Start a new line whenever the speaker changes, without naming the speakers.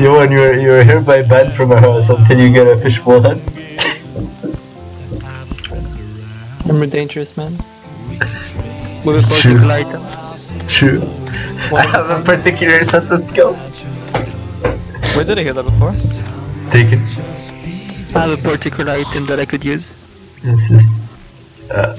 You won. You're you're hereby banned from our house until you get a fishbowl head.
I'm a dangerous man.
With a
True.
particular item.
True. I have a particular set of skills.
We did a healer before.
Take it.
I have a particular item that I could use.
This is. Uh,